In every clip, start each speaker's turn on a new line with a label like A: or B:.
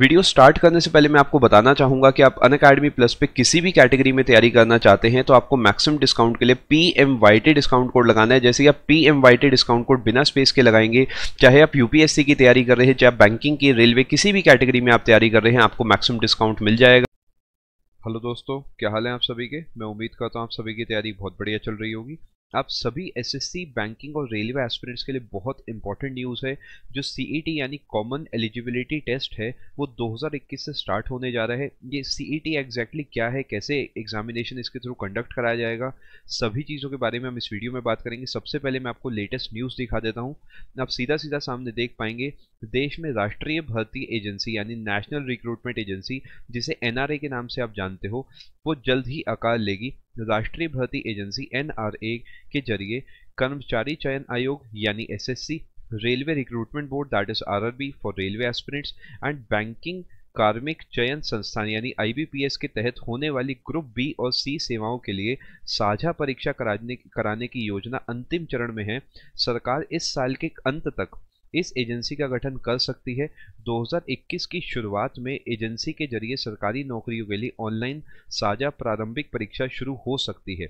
A: Video start करने से पहले मैं आपको बताना चाहूँगा कि आप अन अकेडमी प्लस पे किसी भी कैटेगरी में तैयारी करना चाहते हैं तो आपको मैक्सिमम डिस्काउंट के लिए P M Y T discount code लगाना है। जैसे आप P M Y T discount code बिना स्पेस के लगाएँगे, चाहे आप यूपीएससी की तैयारी कर रहे हैं, चाहे बैंकिंग की रेलवे किसी भी कैटेगरी में आप तैयारी कर रहे हैं, आपको मैक्सिमम डिस्काउंट मिल जाएगा। हेलो दोस्तों, क्या हाल है आप सभी के? मैं उम्मीद करता हूँ आप सभी की तैयारी बहुत बढ़िया चल रही होगी। आप सभी एसएससी बैंकिंग और रेलवे एस्पिरेंट्स के लिए बहुत इंपॉर्टेंट न्यूज़ है। जो सीईटी यानी कॉमन एलिजिबिलिटी टेस्ट है, वो 2021 से स्टार्ट होने जा रहा है। ये सीईटी एग्जैक्टली क्या है? कैसे एग्जामिनेशन इसके थ्रू कंडक्ट कराया जाएगा? सभी चीज़ों के बारे में हम इस वीडियो में बात करेंगे। सबसे पहले मैं आपको लेटेस्ट न्यूज़ दिखा देता हूँ। आप सीधा सीधा सामने देख पाएँगे, देश में राष्ट्रीय भर्ती एजेंसी यानी नेशनल रिक्रूटमेंट एजेंसी जिसे एनआरए के नाम से आप जानते हो, वो जल्द ही आकार लेगी। राष्ट्रीय भर्ती एजेंसी एनआरए के ज़रिए कर्मचारी चयन आयोग यानी SSC, railway recruitment board, that is RRB for railway aspirants and banking कार्मिक चयन संस्थान यानी आईबीपीएस के तहत होने वाली ग्रुप बी और सी सेवाओं के लिए साझा परीक्षा कराने कराने की योजना अंतिम चरण में है। सरकार इस साल के अंत तक इस एजेंसी का गठन कर सकती है। 2021 की शुरुआत में एजेंसी के ज़रिए सरकारी नौकरियों के लिए ऑनलाइन साझा प्रारंभिक परीक्षा शुरू हो सकती है।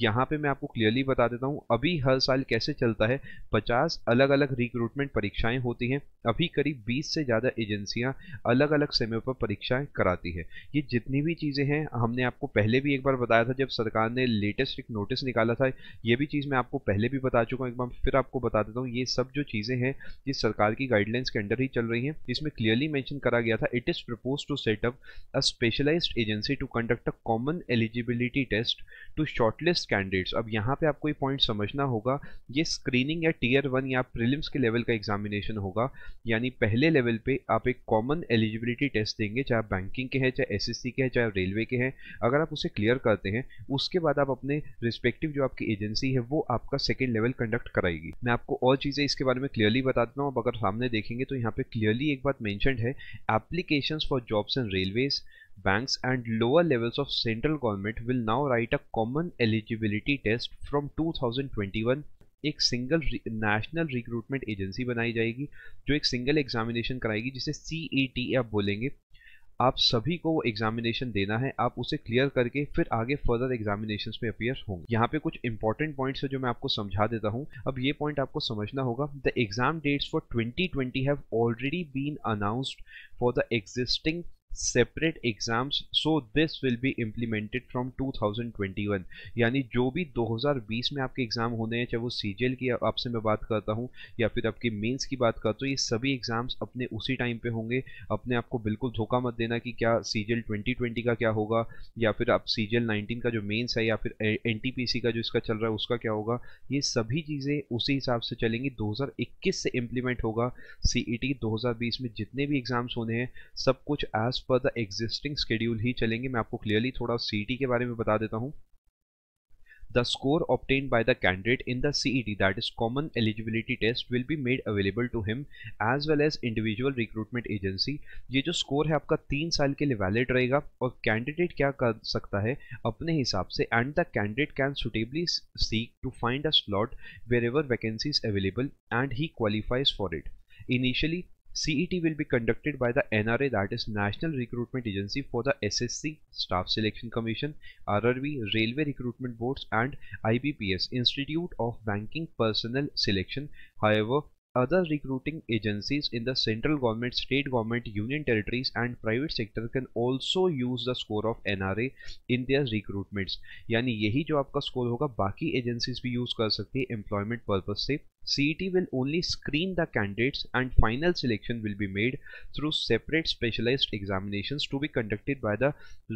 A: यहाँ पे मैं आपको क्लियरली बता देता हूँ, अभी हर साल कैसे चलता है? 50 अलग अलग रिक्रूटमेंट परीक्षाएँ होती हैं, अभी करीब 20 से ज़्यादा एजेंसियाँ अलग अलग समय पर परीक्षाएँ कराती है। ये जितनी भी चीज़ें हैं, हमने आपको पहले भी एक बार बताया था, जब सरकार ने लेटेस्ट एक नोटिस निकाला था, ये भी चीज़ मैं आपको पहले भी बता चुका हूँ, एक बार फिर आपको बता देता हूँ, ये सब जो चीज़ें हैं, ये सरकार की गाइडलाइंस के अंडर ही चल रही हैं। इसमें क्लियरली मैंशन करा गया था it is propose to set up a specialised agency to conduct a common eligibility test to shortlist candidates अब यहाँ पे आपको ये पॉइंट समझना होगा, ये स्क्रीनिंग या टीयर वन या प्रीलिम्स के लेवल का एग्जामिनेशन होगा। यानी पहले लेवल पे आप एक कॉमन एलिजिबिलिटी टेस्ट देंगे, चाहे बैंकिंग के हैं, चाहे एसएससी के हैं, चाहे रेलवे के हैं। अगर आप उसे क्लियर करते हैं, उसके बाद आप अपने रिस्पेक्टिव जो आपकी एजेंसी है, वो आपका सेकेंड लेवल कंडक्ट कराएगी। मैं आपको और चीज़ें इसके बारे में क्लियरली बता देता हूँ अगर सामने देखेंगे तो यहाँ पे क्लियरली एक बात मैंशन है application for jobs and railways banks and lower levels of central government will now write a common eligibility test from 2021 एक सिंगल नेशनल रिक्रूटमेंट एजेंसी बनाई जाएगी, जो एक सिंगल एग्जामिनेशन कराएगी, जिसे सी ई टी आप बोलेंगे। आप सभी को एग्जामिनेशन देना है, आप उसे क्लियर करके फिर आगे फर्दर एग्जामिनेशन में अपियर होंगे। यहाँ पे कुछ इंपॉर्टेंट पॉइंट्स है जो मैं आपको समझा देता हूँ। अब ये पॉइंट आपको समझना होगा the exam dates for 2020 have already been announced for the existing separate exams so this will be implemented from 2021 यानी जो भी 2020 में आपके एग्ज़ाम होने हैं, चाहे वो सीजीएल की आपसे मैं बात करता हूँ, या फिर आपकी मेंस की बात करता हूँ, ये सभी एग्ज़ाम्स अपने उसी टाइम पे होंगे। अपने आप को बिल्कुल धोखा मत देना कि क्या सी जी 2020 का क्या होगा, या फिर आप सी जी 19 का जो मेन्स है, या फिर एन का जो इसका चल रहा है, उसका क्या होगा। ये सभी चीज़ें उसी हिसाब से चलेंगी। 2021 से इम्प्लीमेंट होगा सी ई में जितने भी एग्ज़ाम्स होने हैं, सब कुछ as per the existing schedule ही चलेंगे। मैं आपको क्लियरली थोड़ा सी के बारे में बता देता हूँ। The score obtained by the candidate in the CET that is common eligibility test, will be made available to him as well as individual recruitment agency ये जो स्कोर है आपका तीन साल के लिए वैलिड रहेगा और कैंडिडेट क्या कर सकता है? अपने हिसाब से and the candidate can suitably seek to find a slot wherever vacancies available and he qualifies for it initially CET will be conducted by the NRA that is National Recruitment Agency for the SSC Staff Selection Commission, RRB, Railway Recruitment Boards and IBPS Institute of Banking Personnel Selection. However, other recruiting agencies in the central government, state government, union territories and private sector can also use the score of NRA in their recruitments. यानी यही जो आपका score होगा बाकी agencies भी use कर सकती है एम्प्लॉयमेंट पर्पज से CET will only screen the candidates and final selection will be made through separate specialized examinations to be conducted by the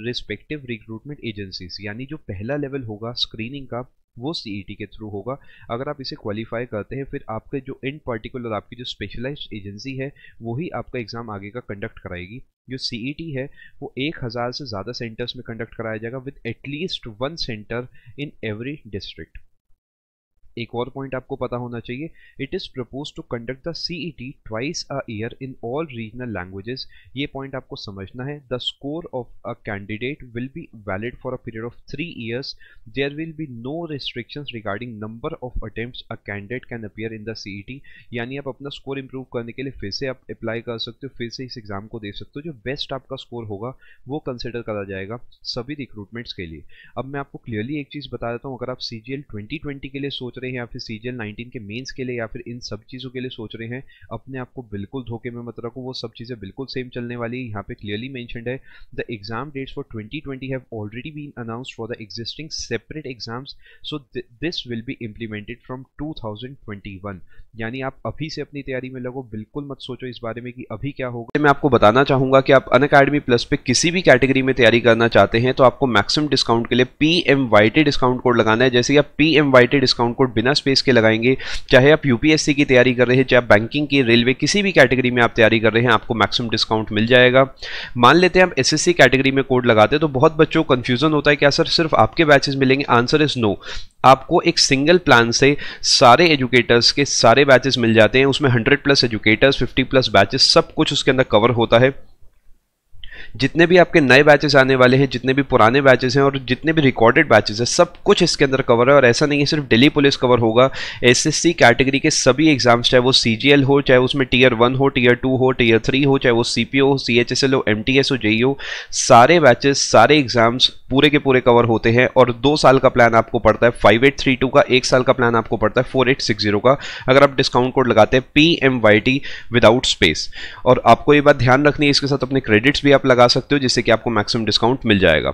A: respective recruitment agencies यानी जो पहला लेवल होगा स्क्रीनिंग का वो सीईटी के थ्रू होगा। अगर आप इसे क्वालिफाई करते हैं, फिर आपके जो इन पर्टिकुलर आपकी जो स्पेशलाइज्ड एजेंसी है, वही आपका एग्ज़ाम आगे का कंडक्ट कराएगी। जो सीईटी है, वो एक हज़ार से ज़्यादा सेंटर्स में कंडक्ट कराया जाएगा with at least one centre in every district एक और पॉइंट आपको पता होना चाहिए it is propose to conduct the C E T twice a year in all regional languages ये पॉइंट आपको समझना है। The score of a candidate will be valid for a period of three years there will be no restrictions regarding number of attempt a candidate can appear in the C E T यानी आप अपना score improve करने के लिए फिर से आप apply कर सकते हो, फिर से इस एग्ज़ाम को दे सकते हो। जो बेस्ट आपका स्कोर होगा, वो कंसिडर करा जाएगा सभी रिक्रूटमेंट्स के लिए। अब मैं आपको क्लियरली एक चीज़ बता देता हूँ। अगर आप C G L twenty twenty के लिए सोच रहे हैं या फिर सी जी के मेन्स के लिए या फिर इन सब चीज़ों के लिए सोच रहे हैं, अपने आप को बिल्कुल धोखे में मत रखो। वो सब चीज़ें बिल्कुल सेम चलने वाली है। यहाँ पे क्लियरली मैंशनड है the exam dates for twenty twenty have already been announced for the existing separate exams so this will be implemented from two यानी आप अभी से अपनी तैयारी में लगो, बिल्कुल मत सोचो इस बारे में कि अभी क्या होगा। मैं आपको बताना चाहूँगा कि आप अन अकेडमी प्लस पे किसी भी कैटेगरी में तैयारी करना चाहते हैं तो आपको मैक्सिमम डिस्काउंट के लिए P M Y T discount code लगाना है। जैसे आप P M Y T discount code बिना स्पेस के लगाएँगे, चाहे आप यूपीएससी की तैयारी कर रहे हैं, चाहे बैंकिंग की रेलवे किसी भी कैटेगरी में आप तैयारी कर रहे हैं, आपको मैक्सिमम डिस्काउंट मिल जाएगा। मान लेते हैं आप एसएससी कैटेगरी में कोड लगाते हैं तो बहुत बच्चों को कन्फ्यूज़न होता है क्या सर, सिर्फ़ आपके बैचेस मिलेंगे? आंसर इज़ नो आपको एक सिंगल प्लान से सारे एजुकेटर्स के सारे बैचेस मिल जाते हैं, उसमें 100 प्लस एजुकेटर्स 50 प्लस बैचेस सब कुछ उसके अंदर कवर होता है। जितने भी आपके नए बैचेस आने वाले हैं, जितने भी पुराने बैचेस हैं और जितने भी रिकॉर्डेड बैचेस हैं, सब कुछ इसके अंदर कवर है और ऐसा नहीं है, सिर्फ़ दिल्ली पुलिस कवर होगा। एसएससी कैटेगरी के सभी एग्ज़ाम्स चाहे वो सीजीएल हो, चाहे उसमें टीयर वन हो टीयर टू हो टीयर थ्री हो, चाहे वो सी हो सी हो एमटीएस हो जेई हो सारे बैचेस सारे एग्ज़ाम्स पूरे के पूरे कवर होते हैं और दो साल का प्लान आपको पड़ता है। फाइव एट थ्री टू का, एक साल का प्लान आपको पड़ता है फोर एट सिक्स ज़ीरो का। अगर आप डिस्काउंट कोड लगाते हैं P M Y T without space और आपको ये बात ध्यान रखनी है, इसके साथ अपने क्रेडिट्स भी आप लगा सकते हो जिससे कि आपको मैक्सिमम डिस्काउंट मिल जाएगा।